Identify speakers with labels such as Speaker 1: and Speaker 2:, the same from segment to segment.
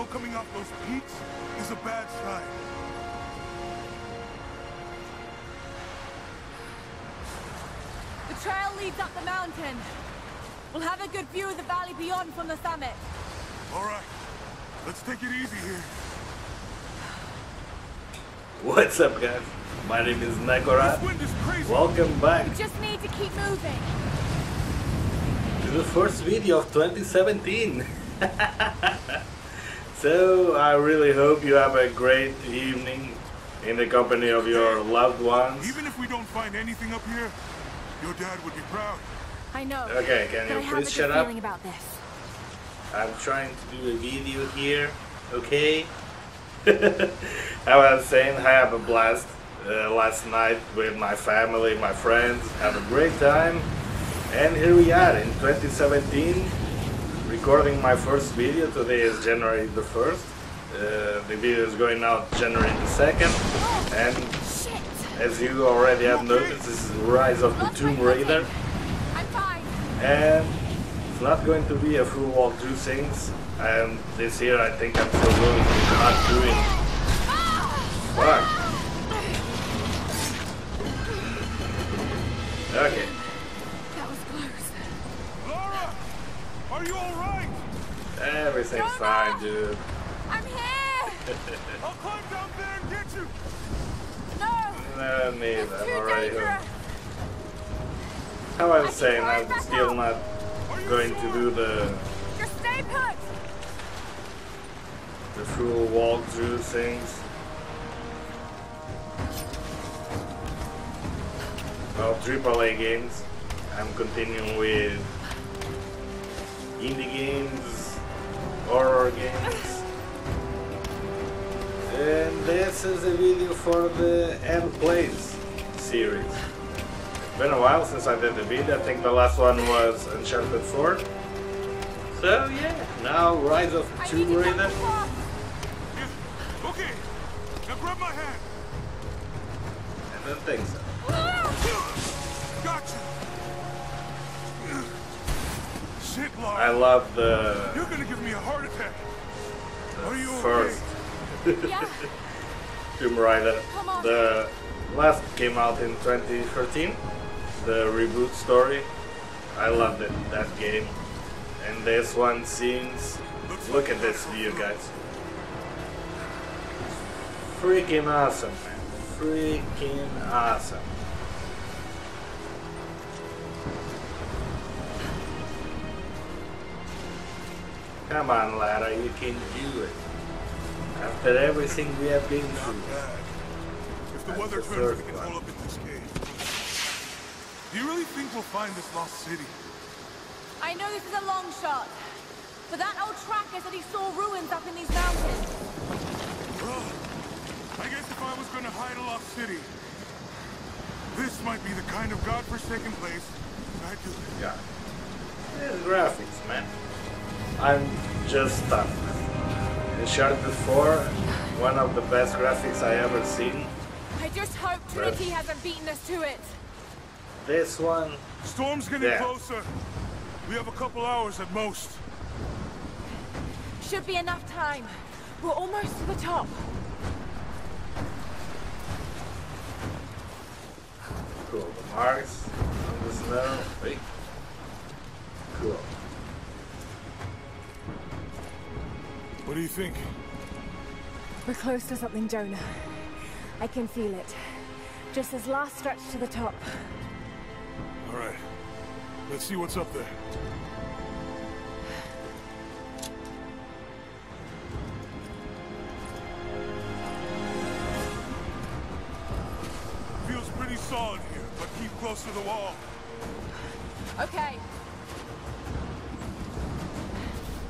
Speaker 1: Snow coming off those peaks is a bad sign.
Speaker 2: The trail leads up the mountain. We'll have a good view of the valley beyond from the summit.
Speaker 1: All right. Let's take it easy here.
Speaker 3: What's up guys? My name is Necurat.
Speaker 1: This wind is crazy.
Speaker 3: Welcome back
Speaker 2: We just need to keep moving.
Speaker 3: to the first video of 2017. so I really hope you have a great evening in the company of your loved ones.
Speaker 1: Even if we don't find anything up here, your dad would be proud.
Speaker 2: I know.
Speaker 3: Okay, can you
Speaker 2: I have a
Speaker 3: please
Speaker 2: good
Speaker 3: shut up?
Speaker 2: feeling about this.
Speaker 3: I'm trying to do a video here, okay? I was saying I have a blast uh, last night with my family, my friends, have a great time. And here we are in 2017, recording my first video. Today is January the 1st. Uh, the video is going out January the 2nd. And as you already have noticed, this is Rise of the Tomb Raider. And it's not going to be a full walkthrough things. And this year I think I'm still going to not doing Fuck. Okay.
Speaker 1: Are you alright?
Speaker 3: Everything's fine, dude.
Speaker 2: I'm here!
Speaker 1: I'll climb down there and get you!
Speaker 2: No!
Speaker 3: No need,
Speaker 2: It's
Speaker 3: I'm already home. How I was saying, I'm still not going to do the
Speaker 2: Just stay put!
Speaker 3: the full walkthrough things. Well, AAA games. I'm continuing with indie games, horror games. And this is a video for the N Plays series. It's been a while since I did the video. I think the last one was Uncharted 4. So yeah, now Rise of
Speaker 2: I need
Speaker 3: Tomb Raider.
Speaker 1: Yeah. Okay. Now grab my hand.
Speaker 3: I don't think so. I love the
Speaker 1: You're gonna give me a heart attack. Are you
Speaker 3: first
Speaker 2: Yeah,
Speaker 3: Tomb Raider. The last came out in 2013, the reboot story. I loved it, that game. And this one seems. Look at this view, guys. Freaking awesome, man. Freaking awesome. Come on, Lara, you can do it. After everything we have been through.
Speaker 1: If the weather
Speaker 3: the
Speaker 1: turns,
Speaker 3: third
Speaker 1: we can
Speaker 3: one.
Speaker 1: hole up in this cave. Do you really think we'll find this lost city?
Speaker 2: I know this is a long shot, but that old tracker said he saw ruins up in these mountains.
Speaker 1: Bro, I guess if I was gonna hide a lost city, this might be the kind of godforsaken place I'd do it.
Speaker 3: Yeah. Yeah, the graphics, man. I'm just stunned. Uncharted 4, one of the best graphics I ever seen.
Speaker 2: I just hope Trinity hasn't beaten us to it.
Speaker 3: This one,
Speaker 1: Storm's getting
Speaker 3: Yeah.
Speaker 1: closer. We have a couple hours at most.
Speaker 2: Should be enough time. We're almost to the top.
Speaker 3: cool. The marks on the snow. Wait. Cool.
Speaker 1: What do you think?
Speaker 2: We're close to something, Jonah. I can feel it. Just this last stretch to the top.
Speaker 1: All right. Let's see what's up there. Feels pretty solid here, but keep close to the wall.
Speaker 2: Okay.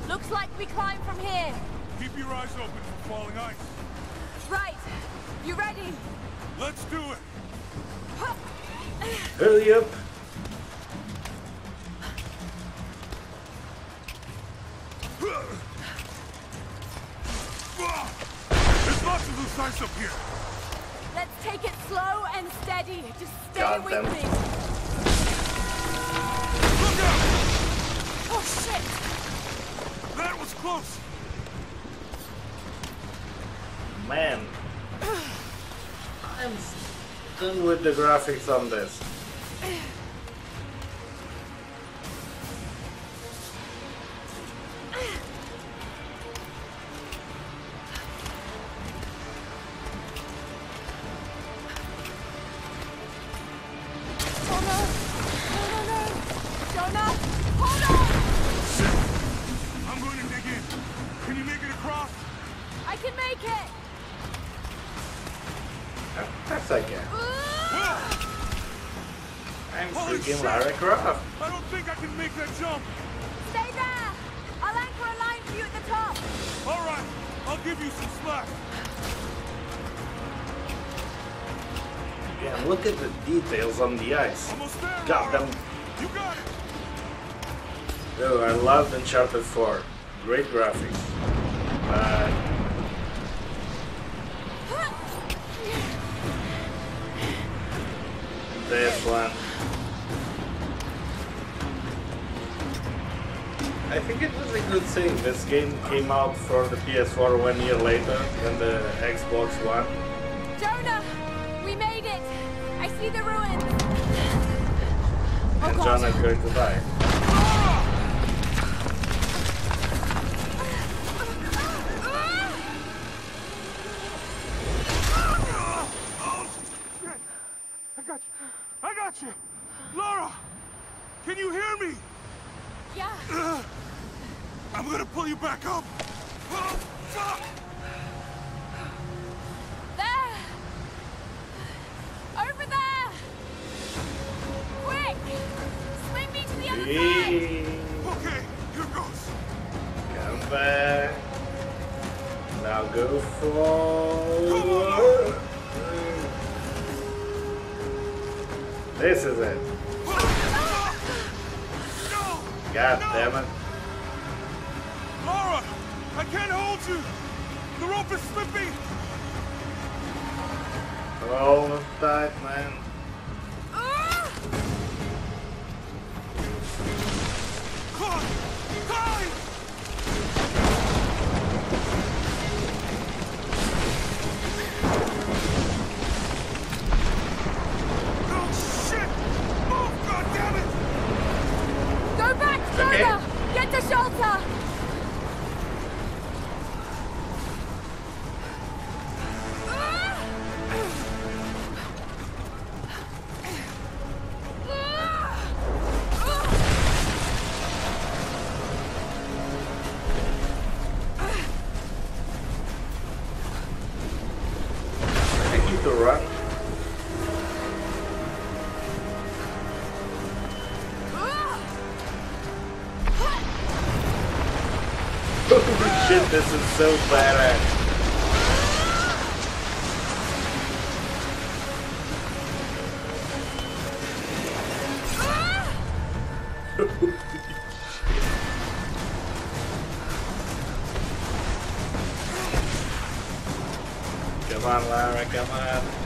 Speaker 2: Looks like we climb from here.
Speaker 1: Keep your eyes open for falling ice.
Speaker 2: Right. You ready?
Speaker 1: Let's do it.
Speaker 3: Hurry up!
Speaker 1: There's lots of loose ice up here.
Speaker 2: Let's take it slow and steady. Just stay
Speaker 3: God
Speaker 2: with
Speaker 3: damn it.
Speaker 2: me.
Speaker 1: Look out!
Speaker 2: Oh shit!
Speaker 1: That was close.
Speaker 3: Man. I'm done with the graphics on this.
Speaker 2: Oh no! No, no,
Speaker 3: Of I can. I'm
Speaker 1: Holy
Speaker 3: freaking
Speaker 1: shit.
Speaker 3: Lara Croft.
Speaker 1: I don't think I can make that jump.
Speaker 2: Stay there! I'll anchor a line for you at the top.
Speaker 1: All right, I'll give you some slack.
Speaker 3: Yeah, look at the details on the ice.
Speaker 1: Almost there,
Speaker 3: God
Speaker 1: Lara.
Speaker 3: damn.
Speaker 1: You got it.
Speaker 3: Oh, I loved Uncharted 4. Great graphics. But this one. I think it was a good thing. This game came out for the PS4 one year later than the Xbox One.
Speaker 2: Jonah! We made it! I see the ruins! Oh
Speaker 3: And
Speaker 2: god!
Speaker 3: John going to die. so badass. come on, Lara, come on.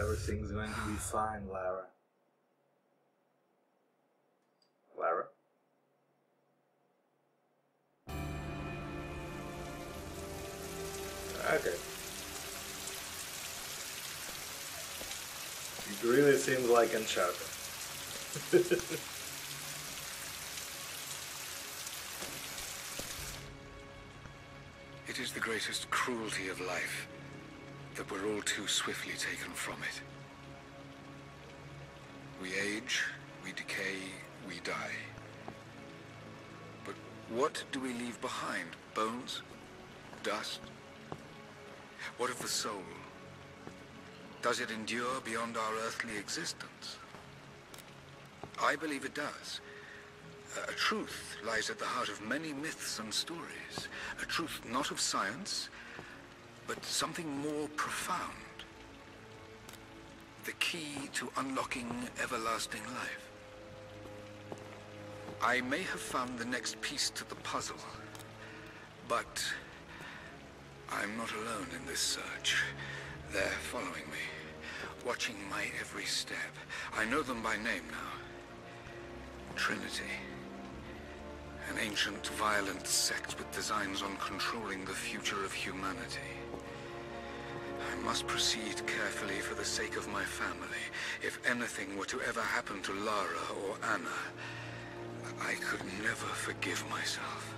Speaker 3: Everything's going to be fine, Lara. Lara? Okay. It really seems like Uncharted.
Speaker 4: It is the greatest cruelty of life that we're all too swiftly taken from it. We age, we decay, we die. But what do we leave behind? Bones? Dust? What of the soul? Does it endure beyond our earthly existence? I believe it does. A truth lies at the heart of many myths and stories. A truth not of science, but something more profound. The key to unlocking everlasting life. I may have found the next piece to the puzzle, but I'm not alone in this search. They're following me, watching my every step. I know them by name now. Trinity. An ancient, violent sect with designs on controlling the future of humanity. I must proceed carefully for the sake of my family. If anything were to ever happen to Lara or Ana, I could never forgive myself.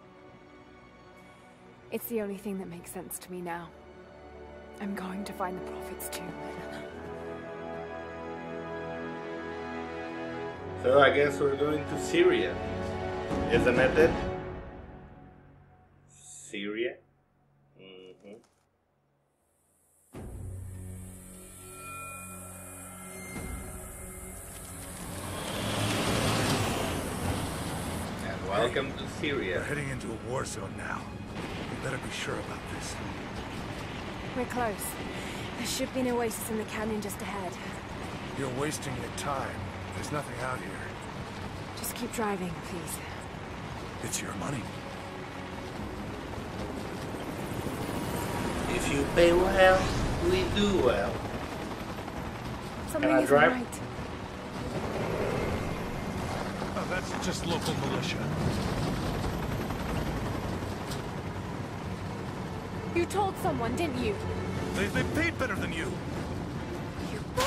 Speaker 2: It's the only thing that makes sense to me now. I'm going to find the Prophet's tomb.
Speaker 3: So I guess we're going to Syria. Isn't it it? Syria? hmm And welcome to Syria.
Speaker 1: We're heading into a war zone now. We better be sure about this.
Speaker 2: We're close. There should be an oasis in the canyon just ahead.
Speaker 1: You're wasting your time. There's nothing out here.
Speaker 2: Just keep driving, please.
Speaker 1: It's your money.
Speaker 3: If you pay well, we do well.
Speaker 2: Something
Speaker 3: I drive?
Speaker 2: right.
Speaker 1: Oh, that's just local militia.
Speaker 2: You told someone, didn't you?
Speaker 1: They, they paid better than you. You both...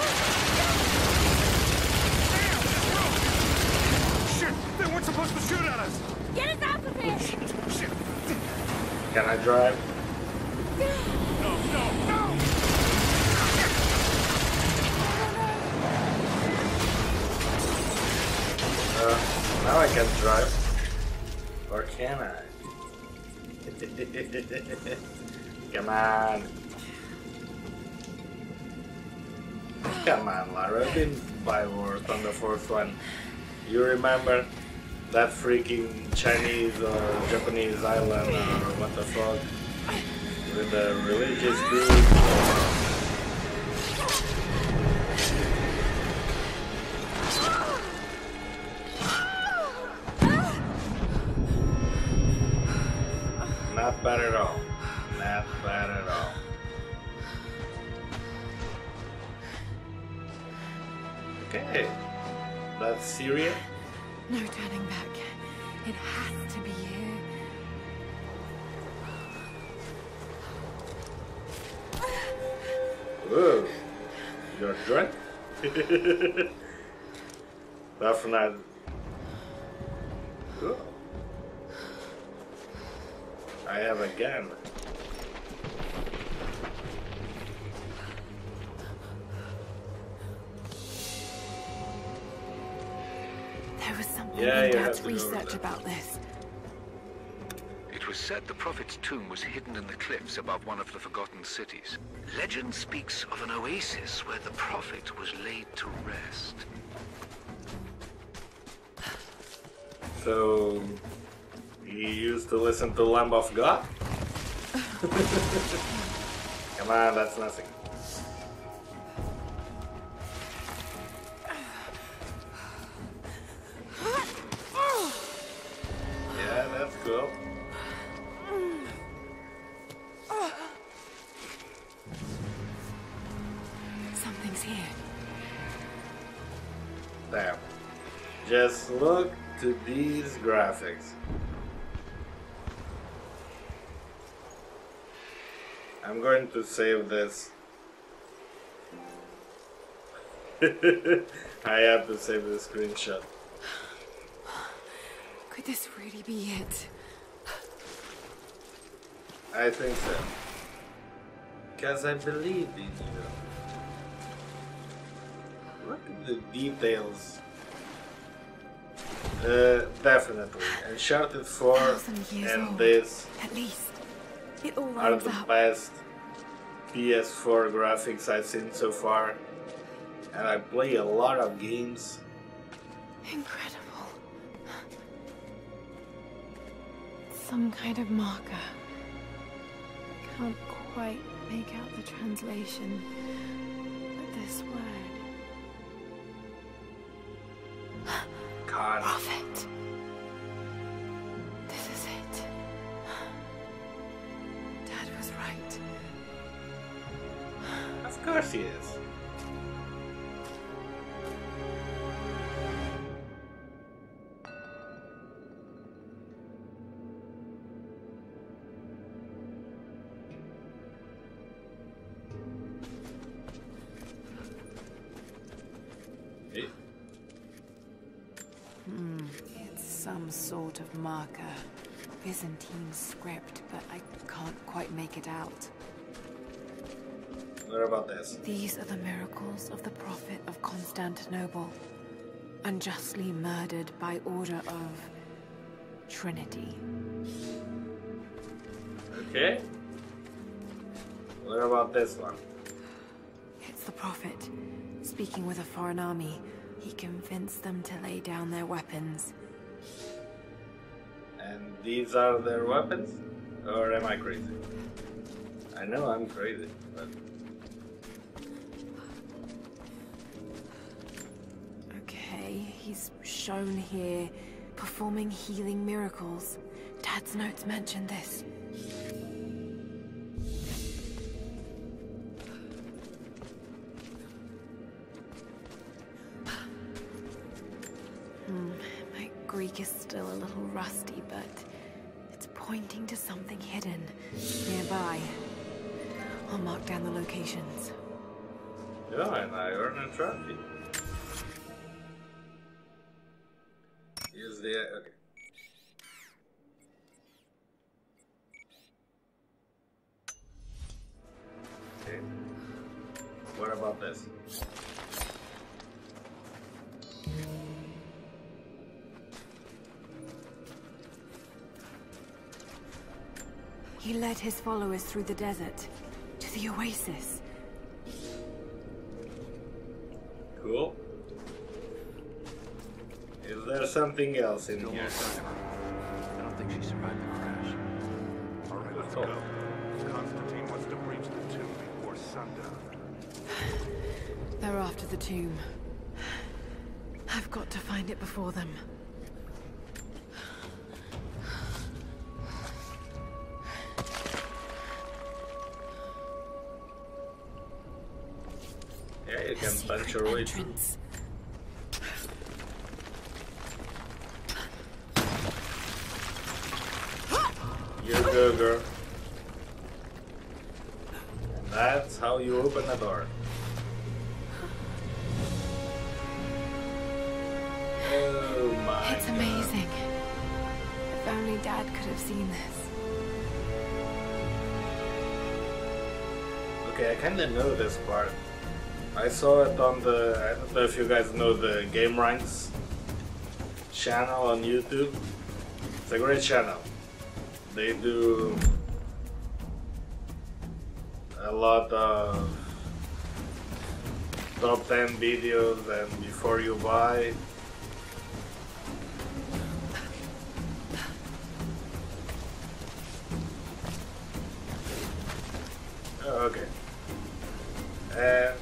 Speaker 1: Shit! They weren't supposed to shoot at us!
Speaker 2: Get us out of here!
Speaker 1: Shit!
Speaker 3: Can I drive?
Speaker 1: No, no, no!
Speaker 3: Uh, now I can drive. Or can I? Come on. Come on, Lara. I've been by work on the fourth one. You remember that freaking Chinese or Japanese island or what the fuck? With the religious group? Not bad at all. Syria.
Speaker 2: No turning back. It has to be here.
Speaker 3: Whoa. You're drunk? That's not. Cool. I have a gun.
Speaker 2: There was something
Speaker 3: Yeah,
Speaker 2: in
Speaker 3: you have
Speaker 2: Dad's
Speaker 3: to
Speaker 2: research
Speaker 3: there.
Speaker 2: about this.
Speaker 4: It was said the Prophet's tomb was hidden in the cliffs above one of the forgotten cities. Legend speaks of an oasis where the Prophet was laid to rest.
Speaker 3: So, you used to listen to Lamb of God? Come on, that's nothing. Graphics. I'm going to save this. I have to save the screenshot.
Speaker 2: Could this really be it?
Speaker 3: I think so. Because I believe in you. Look at the details. Uh, definitely. Uncharted 4
Speaker 2: Thousand years
Speaker 3: and
Speaker 2: old.
Speaker 3: this
Speaker 2: At least. It all
Speaker 3: are the
Speaker 2: up.
Speaker 3: best PS4 graphics I've seen so far. And I play a lot of games.
Speaker 2: Incredible. Some kind of marker. Can't quite make out the translation. But this word. Some sort of marker. Byzantine script, but I can't quite make it out.
Speaker 3: What about this?
Speaker 2: These are the miracles of the Prophet of Constantinople, unjustly murdered by order of Trinity.
Speaker 3: Okay. What about this one?
Speaker 2: It's the Prophet, speaking with a foreign army. He convinced them to lay down their weapons.
Speaker 3: These are their weapons? Or am I crazy? I know I'm crazy, but
Speaker 2: Okay, he's shown here performing healing miracles. Dad's notes mention this. Hmm, my Greek is still a little rusty, but pointing to something hidden nearby. I'll mark down the locations.
Speaker 3: yeah, and I earn a trophy.
Speaker 2: Led his followers through the desert to the oasis.
Speaker 3: Cool. Is there something else in
Speaker 5: Still
Speaker 3: here?
Speaker 5: no sign of her. I don't think she survived the crash.
Speaker 6: All right, let's go. Konstantin wants to breach the tomb before sundown.
Speaker 2: They're after the tomb. I've got to find it before them.
Speaker 3: Punch
Speaker 2: secret
Speaker 3: way through. You go, girl. And that's how you open a door. Oh my
Speaker 2: It's
Speaker 3: God.
Speaker 2: amazing. If only Dad could have seen this.
Speaker 3: Okay, I kinda know this part. I saw it on the. I don't know if you guys know the GameRanx channel on YouTube. It's a great channel. They do a lot of top 10 videos and before you buy. Okay. Uh,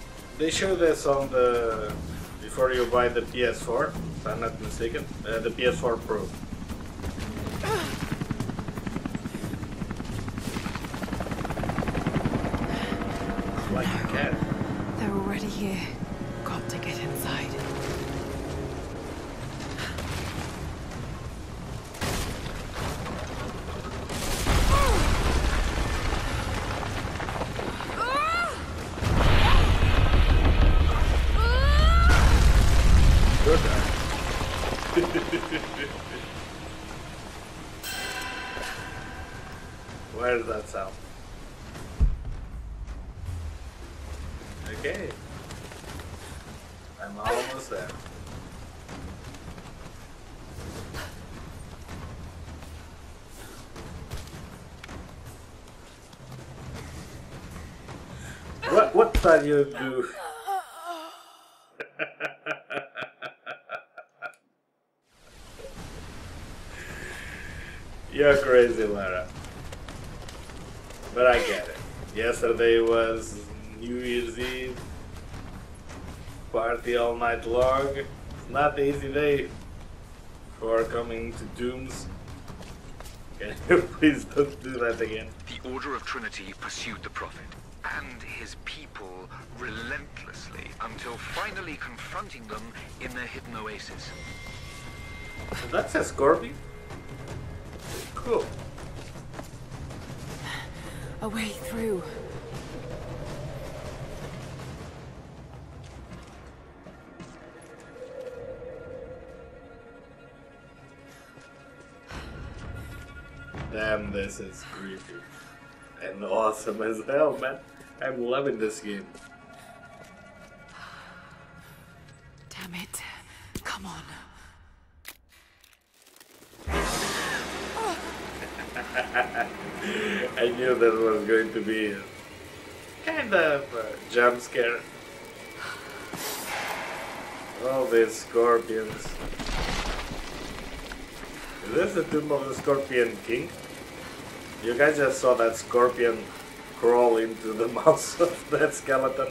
Speaker 3: they show this on the before you buy the PS4, if I'm not mistaken, uh, the PS4 Pro. Like a cat.
Speaker 2: They're already here.
Speaker 3: What what are you do? You're crazy, Lara. But I get it. Yesterday was New Year's Eve. Party all night long. It's not the easy day for coming to Dooms. Can you please don't do that again?
Speaker 4: The Order of Trinity pursued the Prophet and his people relentlessly until finally confronting them in their hidden oasis.
Speaker 3: That's a scorpion? Cool.
Speaker 2: A way through.
Speaker 3: Damn, this is creepy. And awesome as hell, man. I'm loving this game.
Speaker 2: Damn it. Come on.
Speaker 3: I knew that was going to be kind of a jump scare. All these scorpions. Is this the tomb of the Scorpion King? You guys just saw that scorpion crawl into the mouth of that skeleton.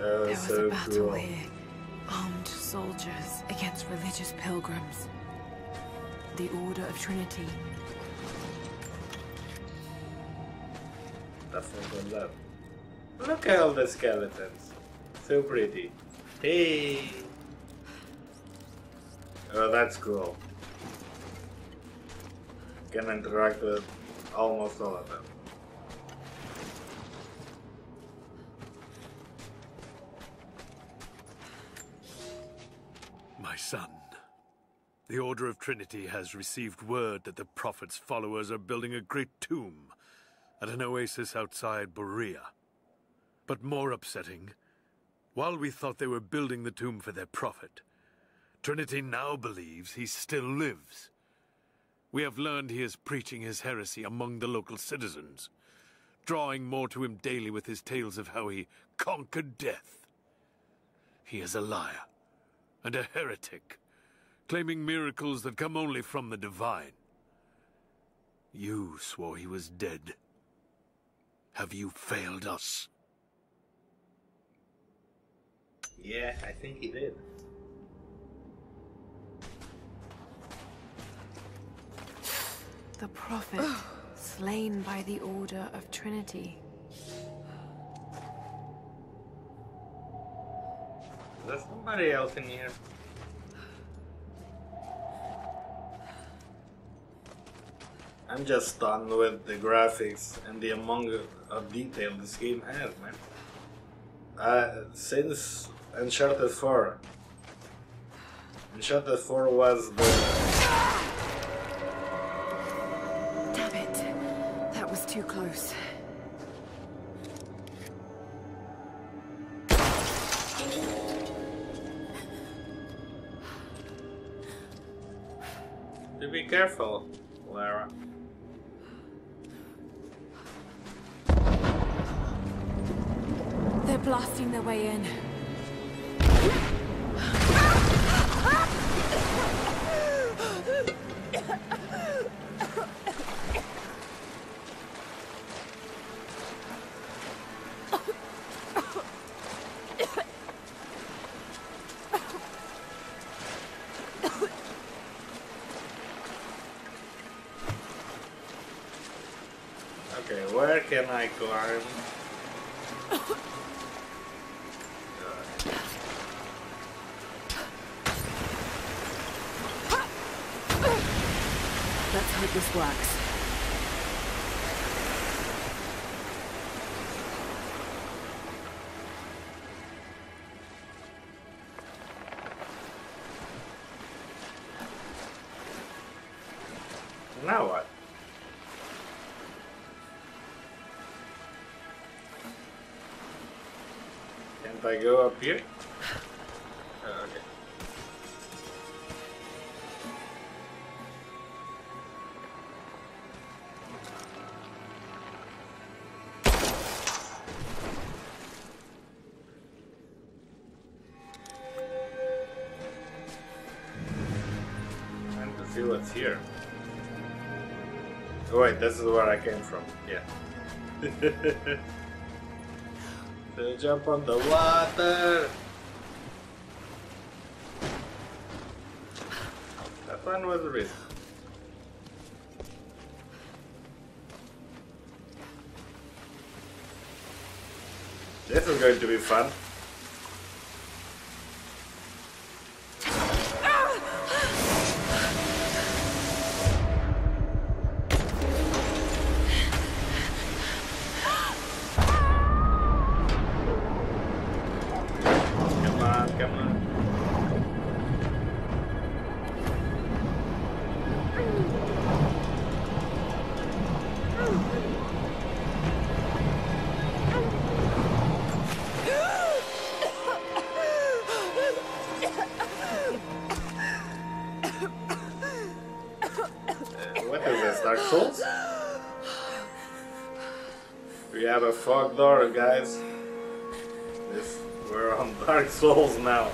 Speaker 3: Oh,
Speaker 2: there
Speaker 3: was
Speaker 2: was
Speaker 3: so
Speaker 2: a battle
Speaker 3: cool.
Speaker 2: here. Armed soldiers against religious pilgrims. The Order of Trinity.
Speaker 3: Nothing from that. Look at all the skeletons. So pretty. Hey! Oh, that's cool. Can interact with almost all of them.
Speaker 7: My son, the Order of Trinity has received word that the Prophet's followers are building a great tomb at an oasis outside Berea. But more upsetting, while we thought they were building the tomb for their Prophet, Trinity now believes he still lives. We have learned he is preaching his heresy among the local citizens, drawing more to him daily with his tales of how he conquered death. He is a liar and a heretic, claiming miracles that come only from the divine. You swore he was dead. Have you failed us?
Speaker 3: Yeah, I think he did.
Speaker 2: The Prophet, slain by the Order of Trinity.
Speaker 3: Is there somebody else in here? I'm just stunned with the graphics and the amount of detail this game has, man. Uh, since Uncharted 4, Uncharted 4 was the
Speaker 2: Damn it. That was too close.
Speaker 3: To be careful,
Speaker 8: blasting their way in.
Speaker 3: Okay, where can I climb?
Speaker 2: Let's hope this works.
Speaker 3: Now what? Can't I go up here? Oh, okay. Oh wait, this is where I came from. Yeah. jump on the water. That one was a risk. This is going to be fun. Souls now.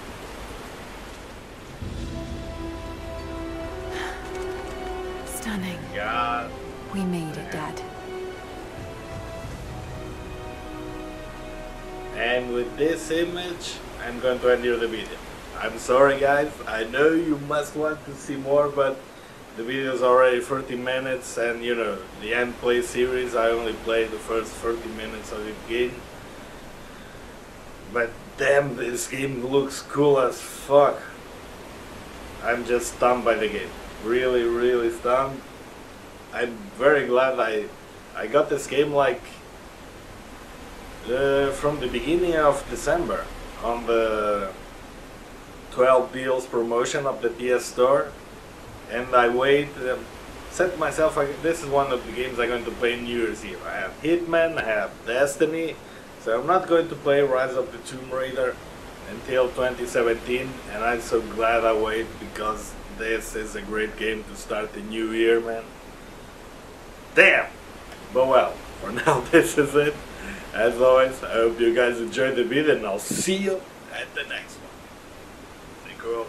Speaker 9: Stunning.
Speaker 3: God.
Speaker 9: We made it, Dad.
Speaker 3: And with this image, I'm going to end here the video. I'm sorry guys, I know you must want to see more, but the video is already 30 minutes and you know, the N Play series, I only played the first 30 minutes of the game. But damn, this game looks cool as fuck. I'm just stunned by the game. Really, really stunned. I'm very glad I I got this game like uh, from the beginning of December on the 12 deals promotion of the PS Store and I wait um, set myself this is one of the games I'm going to play New Year's Eve. I have Hitman, I have Destiny so I'm not going to play Rise of the Tomb Raider until 2017 and I'm so glad I wait because this is a great game to start the new year man. Damn! But well, for now this is it. As always, I hope you guys enjoyed the video and I'll see you at the next one. Stay cool.